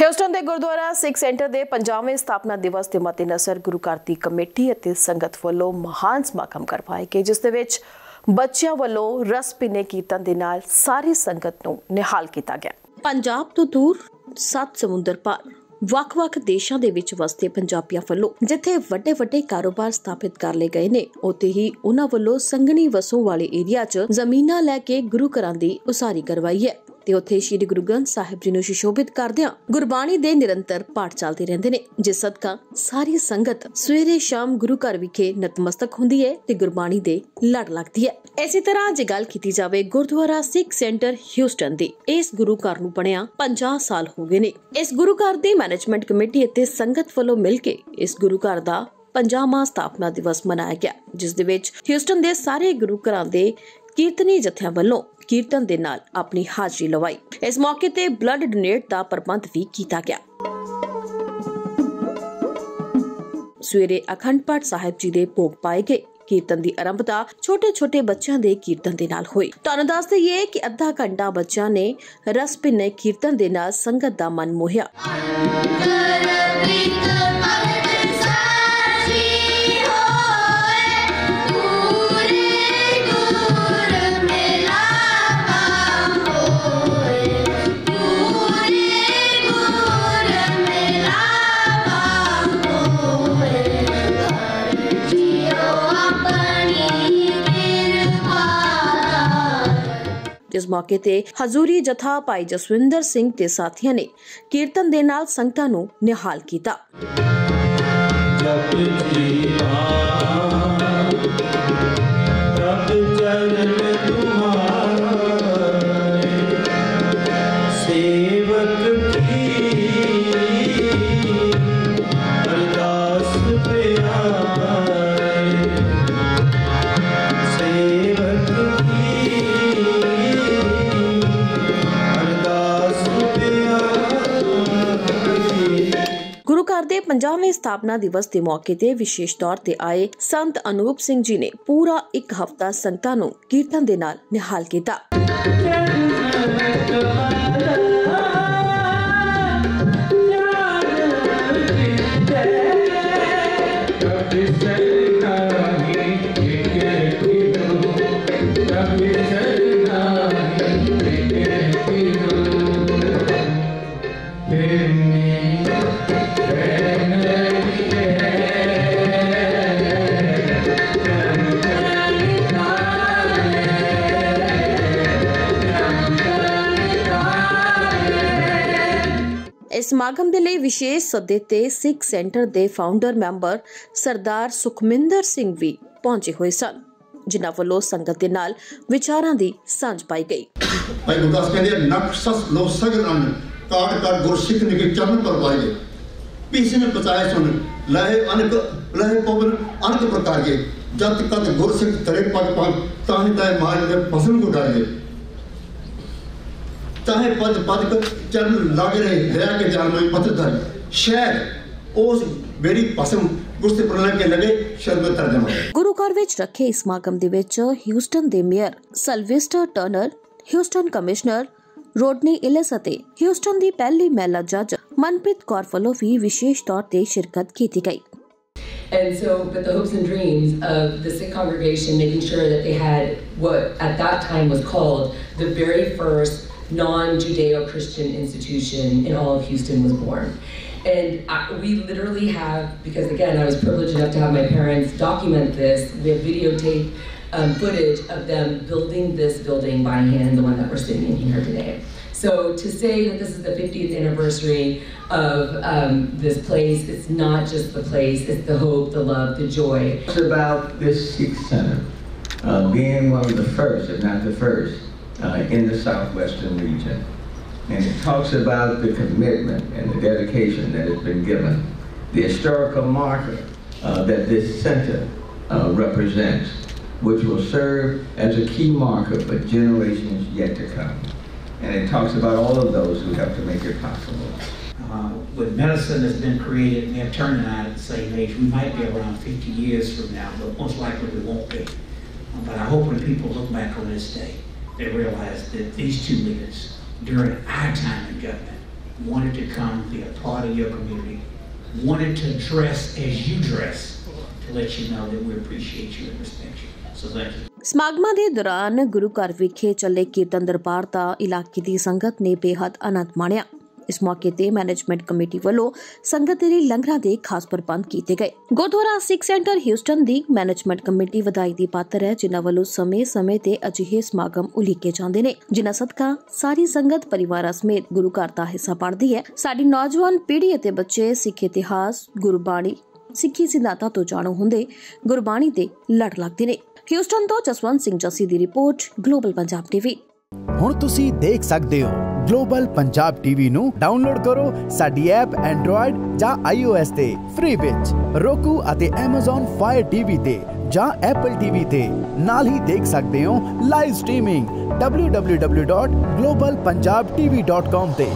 Houston ਦੇ Gurdwara Sikh centre ਦੇ 50ਵੇਂ ਸਥਾਪਨਾ ਦਿਵਸ ਦੇ ਮੱਦੇਨਜ਼ਰ ਗੁਰੂ ਘਰ ਦੀ ਕਮੇਟੀ ਅਤੇ ਸੰਗਤ ਵੱਲੋਂ ਮਹਾਨ ਸਮਾਗਮ ਕਰਵਾਏ ਗਏ, ਜਿਸ ਦੇ ਵਿੱਚ ਬੱਚਿਆਂ ਵੱਲੋਂ ਰਸ ਪੀਨੇ ਕੀਰਤਨ ਦੇ ਨਾਲ ਸਾਰੀ ਸੰਗਤ ਨੂੰ ਨਿਹਾਲ ਕੀਤਾ ਗਿਆ। ਪੰਜਾਬ ਤੋਂ ਦੂਰ ਸੱਤ ਸਮੁੰਦਰ ਪਾਰ, ਵੱਖ-ਵੱਖ ਦੇਸ਼ਾਂ ਦੇ ਵਿੱਚ ਵਸਦੇ ਪੰਜਾਬੀਆਂ ਵੱਲੋਂ ਜਿੱਥੇ ਵੱਡੇ-ਵੱਡੇ ਕਾਰੋਬਾਰ ਸਥਾਪਿਤ ਕਰ ਲਏ ਗਏ ਨੇ, ਉੱਥੇ ਹੀ ਉਹਨਾਂ ਵੱਲੋਂ ਸੰਘਣੀ ਵਸੋਂ ਵਾਲੇ ਏਰੀਆ 'ਚ ਜ਼ਮੀਨਾਂ ਲੈ ਕੇ ਗੁਰੂ ਘਰਾਂ ਦੀ ਉਸਾਰੀ ਕਰਵਾਈ ਹੈ। ਤੇ ਉੱਥੇ ਸ੍ਰੀ ਗੁਰੂ ਗ੍ਰੰਥ ਸਾਹਿਬ ਜੀ ਨੂੰ ਸੁਸ਼ੋਭਿਤ ਕਰਦਿਆਂ ਗੁਰਬਾਣੀ ਦੇ ਨਿਰੰਤਰ ਪਾਠ ਚੱਲਦੇ ਰਹਿੰਦੇ ਨੇ, ਜਿਸ ਸਦਕਾ ਸਾਰੀ ਸੰਗਤ ਸਵੇਰੇ ਸ਼ਾਮ ਗੁਰੂ ਘਰ ਵਿਖੇ ਨਤਮਸਤਕ ਹੁੰਦੀ ਹੈ ਤੇ ਗੁਰਬਾਣੀ ਦੇ ਲੜ ਲੱਗਦੀ ਹੈ। ਇਸੇ ਤਰ੍ਹਾਂ ਜੇ ਗੱਲ ਕੀਤੀ ਜਾਵੇ ਗੁਰਦੁਆਰਾ ਸਿੱਖ ਸੈਂਟਰ ਹਿਊਸਟਨ ਦੀ। ਇਸ ਗੁਰੂ ਘਰ ਨੂੰ ਬਣਿਆ 50 ਸਾਲ ਹੋ ਗਏ ਨੇ। ਇਸ ਗੁਰੂ ਘਰ ਦੀ ਮੈਨੇਜਮੈਂਟ ਕਮੇਟੀ ਅਤੇ ਸੰਗਤ ਵੱਲੋਂ ਮਿਲ ਕੇ ਇਸ ਗੁਰੂ ਘਰ ਦਾ ਪੰਜਾਬਾ ਸਥਾਪਨਾ ਦਿਵਸ ਮਨਾਇਆ ਗਿਆ, ਜਿਸ ਦੇ ਵਿੱਚ ਹਿਊਸਟਨ ਦੇ ਸਾਰੇ ਗੁਰੂ ਘਰਾਂ ਦੇ ਕੀਰਤਨੀ ਜਥਿਆਂ ਵੱਲੋਂ ਕੀਰਤਨ ਦੇ ਨਾਲ ਆਪਣੀ ਹਾਜ਼ਰੀ ਲਵਾਈ। ਇਸ ਮੌਕੇ ਤੇ ਬਲੱਡ ਡੋਨੇਟ ਦਾ ਪ੍ਰਬੰਧ ਵੀ ਕੀਤਾ ਗਿਆ। ਸਵੇਰੇ ਅਖੰਡ ਪਾਠ ਸਾਹਿਬ ਜੀ ਦੇ ਭੋਗ ਪਾਏ ਗਏ। ਕੀਰਤਨ ਦੀ ਆਰੰਭਤਾ ਛੋਟੇ-ਛੋਟੇ ਬੱਚਿਆਂ ਦੇ ਕੀਰਤਨ ਦੇ ਨਾਲ ਹੋਈ। ਤੁਹਾਨੂੰ ਦੱਸ ਦਈਏ ਕਿ ਅੱਧਾ ਘੰਟਾ ਬੱਚਿਆਂ ਨੇ ਰਸ ਭਿੰਨੇ ਕੀਰਤਨ ਦੇ ਨਾਲ ਸੰਗਤ ਦਾ ਮਨ ਮੋਹਿਆ। ਇਸ ਮੌਕੇ ਤੇ ਹਜ਼ੂਰੀ ਜਥਾ ਭਾਈ ਜਸਵਿੰਦਰ ਸਿੰਘ ਤੇ ਸਾਥੀਆਂ ਨੇ ਕੀਰਤਨ ਦੇ ਨਾਲ ਸੰਗਤਾਂ ਨੂੰ ਨਿਹਾਲ ਕੀਤਾ। ਜਪ ਗੁਰੂ ਦੇ 50ਵੇਂ ਸਥਾਪਨਾ ਦਿਵਸ ਦੇ ਮੌਕੇ ਤੇ ਵਿਸ਼ੇਸ਼ ਤੌਰ ਤੇ ਆਏ ਸੰਤ ਅਨੂਪ ਸਿੰਘ ਜੀ ਨੇ ਪੂਰਾ ਇੱਕ ਹਫ਼ਤਾ ਸੰਗਤਾਂ ਨੂੰ ਕੀਰਤਨ ਦੇ ਨਾਲ ਨਿਹਾਲ ਕੀਤਾ। ਇਸ ਸਮਾਗਮ ਦੇ ਲਈ ਵਿਸ਼ੇਸ਼ ਸੱਦੇ ਤੇ ਸਿੱਖ ਸੈਂਟਰ ਦੇ ਫਾਊਂਡਰ ਮੈਂਬਰ ਸਰਦਾਰ ਸੁਖਮਿੰਦਰ ਸਿੰਘ ਵੀ ਪਹੁੰਚੇ ਹੋਏ ਸਨ, ਜਿਨ੍ਹਾਂ ਵੱਲੋਂ ਸੰਗਤ ਦੇ ਨਾਲ ਵਿਚਾਰਾਂ ਦੀ ਸਾਂਝ ਪਾਈ ਗਈ। ਭਾਈ ਗੁਰਦਾਸ ਕਹਿੰਦੇ ਨਕਸ਼ਸ ਲੋ ਸਗਨ ਕਾਟ ਕਾਟ ਗੁਰਸਿੱਖ ਨਿਕੇ ਚਰਨ ਪਰ ਪਾਏ ਨੇ ਬਚਾਏ ਸੁਣ, ਲਹਿ ਅਨਕ, ਲਹਿ ਪਵਨ ਅਨਕ ਪ੍ਰਕਾਰ ਕੇ ਜਤ ਗੁਰਸਿੱਖ ਤਰੇ ਪਗ ਪਗ ਤਾਹਿ ਤਾਹਿ ਮਾਰ ਦੇ ਫਸਲ ਕੋ ਡਾਲੇ ਤਾਹੇ ਪਦ ਪਦ ਕ ਚਰਨ ਲਾਗੇ ਰਹੇ ਦਇਆ ਕੇ ਜਾਨ ਮੈਂ ਪਤ ਧਰ ਸ਼ਹਿਰ ਉਸ ਬੇੜੀ ਪਸਮ ਗੁਰਸੇ ਪ੍ਰਣਾਮ ਕੇ ਲਗੇ ਸ਼ਰਬਤ ਤਰਜਮਾ ਗੁਰੂ ਘਰ ਵਿੱਚ ਰੱਖੇ ਇਸ ਸਮਾਗਮ ਦੇ ਵਿੱਚ ਹਿਊਸਟਨ ਦੇ mayor Sylvester Turner Houston commissioner Rodney Ellis ਅਤੇ ਹਿਊਸਟਨ ਦੀ ਪਹਿਲੀ ਮਹਿਲਾ ਜੱਜ ਮਨਪ੍ਰੀਤ ਕੌਰ ਵੱਲੋਂ ਵੀ ਵਿਸ਼ੇਸ਼ ਤੌਰ ਤੇ ਸ਼ਿਰਕਤ ਕੀਤੀ ਗਈ। And so, but the hopes and dreams of the Sikh congregation, making sure that they had what at that time was called the very first non Judeo Christian institution in all of Houston was born. And I, we literally have, because again, I was privileged enough to have my parents document this, we have videotape um, footage of them building this building by hand, the one that we're sitting in here today. So to say that this is the 50th anniversary of um, this place, it's not just the place, it's the hope, the love, the joy. It's about this Sikh Center uh, being one of the first, if not the first, uh, in the southwestern region. And it talks about the commitment and the dedication that has been given, the historical marker uh, that this center uh, represents. which will serve as a key marker for generations yet to come. And it talks about all of those who helped to make it possible. Uh, with medicine that's been created, we have Turner and I at the same age. We might be around 50 years from now, but most likely we won't be. But I hope when people look back on this day, they realized that these two leaders, during our time in government, wanted to come, be a part of your community, wanted to dress as you dress, to let you know that we appreciate you and respect you. So thank you. ਸਮਾਗਮਾਂ ਦੇ ਦੌਰਾਨ ਗੁਰੂ ਘਰ ਵਿਖੇ ਚੱਲੇ ਕੀਰਤਨ ਦਰਬਾਰ ਦਾ ਇਲਾਕੇ ਦੀ ਸੰਗਤ ਨੇ ਬੇਹੱਦ ਆਨੰਦ ਮਾਣਿਆ ਇਸ ਮੌਕੇ ਤੇ ਮੈਨੇਜਮੈਂਟ ਕਮੇਟੀ ਵੱਲੋਂ ਸੰਗਤ ਦੇ ਲਈ ਲੰਗਰਾਂ ਦੇ ਖਾਸ ਪ੍ਰਬੰਧ ਕੀਤੇ ਗਏ। ਗੁਰਦੁਆਰਾ ਸਿੱਖ ਸੈਂਟਰ ਹਿਊਸਟਨ ਦੀ ਮੈਨੇਜਮੈਂਟ ਕਮੇਟੀ ਵਧਾਈ ਦੀ ਪਾਤਰ ਹੈ, ਜਿਨ੍ਹਾਂ ਵੱਲੋਂ ਸਮੇਂ-ਸਮੇਂ ਤੇ ਅਜਿਹੇ ਸਮਾਗਮ ਉਲੀਕੇ ਜਾਂਦੇ ਨੇ, ਜਿਨ੍ਹਾਂ ਸਦਕਾ ਸਾਰੀ ਸੰਗਤ ਪਰਿਵਾਰਾਂ ਸਮੇਤ ਗੁਰੂ ਘਰ ਦਾ ਹਿੱਸਾ ਬਣਦੀ ਹੈ। ਸਾਡੀ ਨੌਜਵਾਨ ਪੀੜ੍ਹੀ ਅਤੇ ਬੱਚੇ ਸਿੱਖ ਇਤਿਹਾਸ, ਗੁਰਬਾਣੀ, ਸਿੱਖੀ ਸਿਧਾਂਤਾਂ ਤੋਂ ਜਾਣੂ ਹੁੰਦੇ ਗੁਰਬਾਣੀ ਤੇ ਲੜ ਲੱਗਦੇ ਨੇ। ਹਿਊਸਟਨ ਤੋਂ ਜਸਵੰਤ ਸਿੰਘ ਜੱਸੀ ਦੀ ਰਿਪੋਰਟ ਗਲੋਬਲ ਪੰਜਾਬ ਟੀਵੀ ਹੁਣ ਤੁਸੀਂ ਦੇਖ ਸਕਦੇ ਹੋ ਗਲੋਬਲ ਪੰਜਾਬ ਟੀਵੀ ਨੂੰ ਡਾਊਨਲੋਡ ਕਰੋ ਸਾਡੀ ਐਪ ਐਂਡਰੋਇਡ ਜਾਂ iOS ਤੇ ਫ੍ਰੀ ਵਿੱਚ roku ਅਤੇ Amazon Fire TV ਤੇ ਜਾਂ Apple TV ਤੇ ਨਾਲ ਹੀ ਦੇਖ ਸਕਦੇ ਹੋ ਲਾਈਵ ਸਟ੍ਰੀਮਿੰਗ www.globalpunjabtv.com ਤੇ